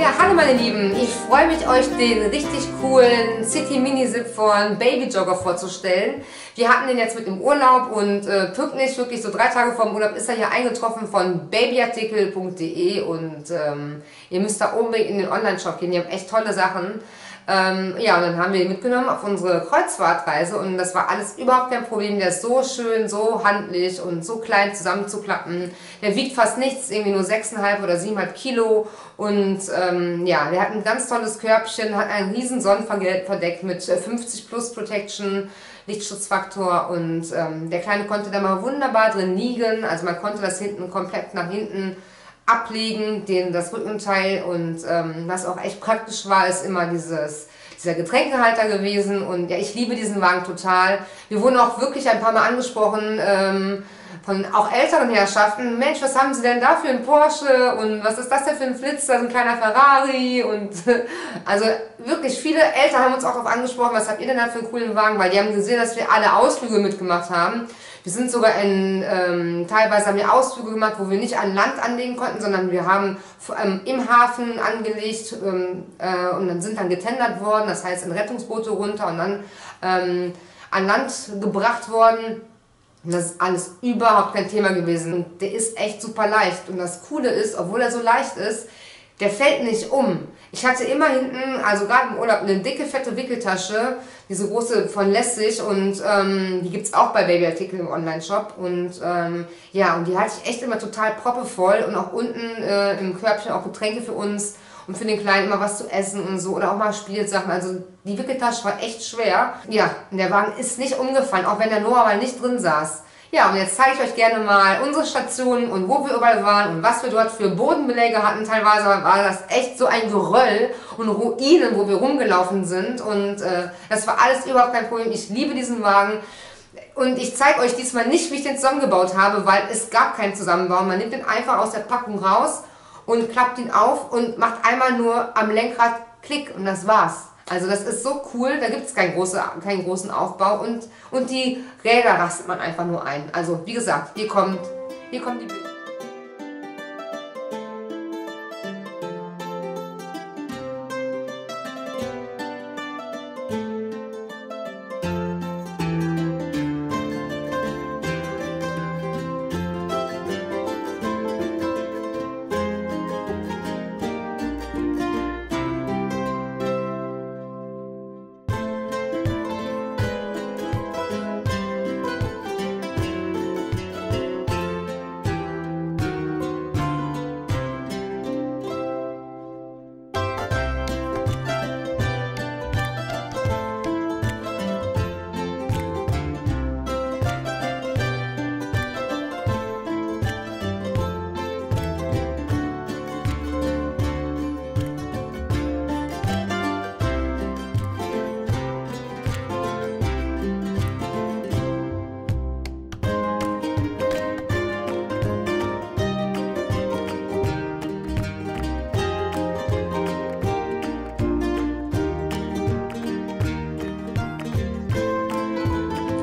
Ja, hallo meine Lieben, ich freue mich euch den richtig coolen City Mini Zip von Baby Jogger vorzustellen. Wir hatten den jetzt mit im Urlaub und äh, pünktlich, wirklich so drei Tage vor dem Urlaub, ist er hier eingetroffen von babyartikel.de und ähm, ihr müsst da unbedingt in den Online-Shop gehen, die haben echt tolle Sachen. Ähm, ja, und dann haben wir ihn mitgenommen auf unsere Kreuzfahrtreise und das war alles überhaupt kein Problem. Der ist so schön, so handlich und so klein zusammenzuklappen. Der wiegt fast nichts, irgendwie nur 6,5 oder 7,5 Kilo und ähm, ja, der hat ein ganz tolles Körbchen, hat einen riesen Sonnenverdeck mit 50 äh, Plus Protection. Lichtschutzfaktor und ähm, der Kleine konnte da mal wunderbar drin liegen, also man konnte das hinten komplett nach hinten ablegen, den, das Rückenteil und ähm, was auch echt praktisch war, ist immer dieses, dieser Getränkehalter gewesen. Und ja, ich liebe diesen Wagen total. Wir wurden auch wirklich ein paar Mal angesprochen ähm, von auch älteren Herrschaften, Mensch, was haben Sie denn da für einen Porsche? Und was ist das denn für ein Flitzer, so ein kleiner Ferrari. Und also wirklich viele Eltern haben uns auch darauf angesprochen, was habt ihr denn da für einen coolen Wagen, weil die haben gesehen, dass wir alle Ausflüge mitgemacht haben wir sind sogar in, ähm, teilweise haben wir Ausflüge gemacht, wo wir nicht an Land anlegen konnten, sondern wir haben ähm, im Hafen angelegt ähm, äh, und dann sind dann getendert worden, das heißt in Rettungsboote runter und dann ähm, an Land gebracht worden. Und das ist alles überhaupt kein Thema gewesen. Und der ist echt super leicht. Und das Coole ist, obwohl er so leicht ist, der fällt nicht um. Ich hatte immer hinten, also gerade im Urlaub, eine dicke, fette Wickeltasche, diese große von Lässig und ähm, die es auch bei Babyartikel im Online-Shop und ähm, ja, und die hatte ich echt immer total proppevoll und auch unten äh, im Körbchen auch Getränke für uns und für den Kleinen immer was zu essen und so oder auch mal Spielsachen. Also die Wickeltasche war echt schwer. Ja, und der Wagen ist nicht umgefallen, auch wenn der Noah mal nicht drin saß. Ja, und jetzt zeige ich euch gerne mal unsere Stationen und wo wir überall waren und was wir dort für Bodenbeläge hatten. Teilweise war das echt so ein Geröll und Ruinen, wo wir rumgelaufen sind. Und äh, das war alles überhaupt kein Problem. Ich liebe diesen Wagen. Und ich zeige euch diesmal nicht, wie ich den zusammengebaut habe, weil es gab keinen Zusammenbau. Man nimmt den einfach aus der Packung raus und klappt ihn auf und macht einmal nur am Lenkrad Klick und das war's. Also das ist so cool, da gibt es keinen, große, keinen großen Aufbau und, und die Räder rastet man einfach nur ein. Also wie gesagt, hier kommt, hier kommt die Bilder.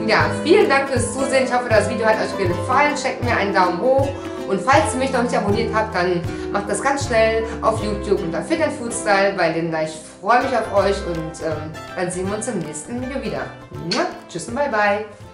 Ja, vielen Dank fürs Zusehen. Ich hoffe, das Video hat euch gefallen. Checkt mir einen Daumen hoch. Und falls ihr mich noch nicht abonniert habt, dann macht das ganz schnell auf YouTube unter Fit and Food Style bei Linda. Ich freue mich auf euch und ähm, dann sehen wir uns im nächsten Video wieder. Ja, tschüss und bye bye.